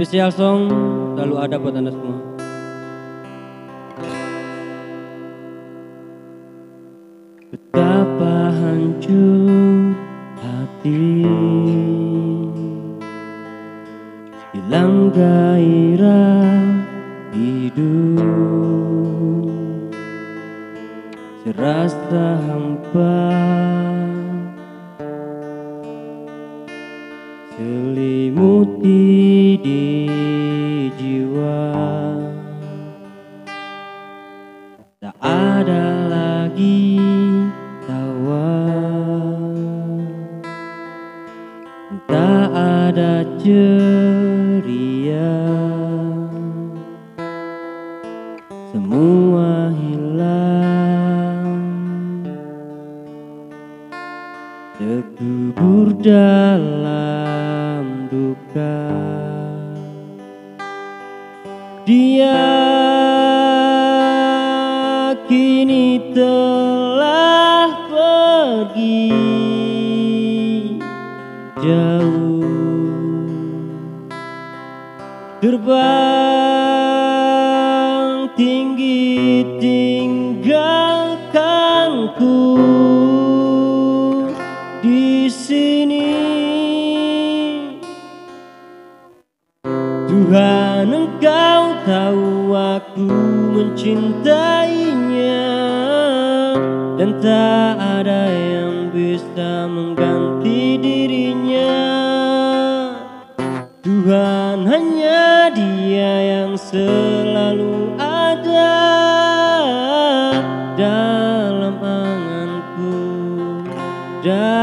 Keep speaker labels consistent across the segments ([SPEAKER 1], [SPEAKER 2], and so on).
[SPEAKER 1] Spesial song selalu ada buat anda semua. Betapa hancur hati. Hilang gairah hidup. Serasa hampa Selimuti di jiwa. Tak ada lagi tawa. Tak ada ceria. Semua hilang. Terkubur dalam duka. Dia kini telah pergi jauh. Terbang tinggi tinggalkanku Tuhan engkau tahu aku mencintainya. Dan tak ada yang bisa mengganti dirinya. Tuhan hanya dia yang selalu ada Dalam anganku. Dalam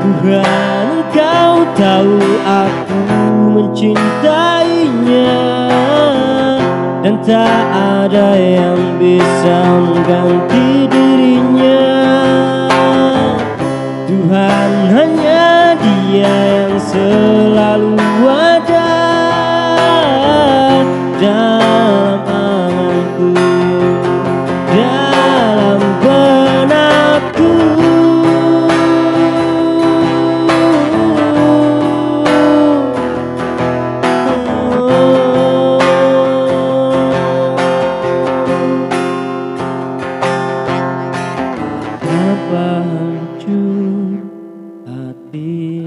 [SPEAKER 1] Tuhan engkau tahu aku mencintainya. Dan tak ada yang bisa mengganti dirinya. Tuhan hanya dia di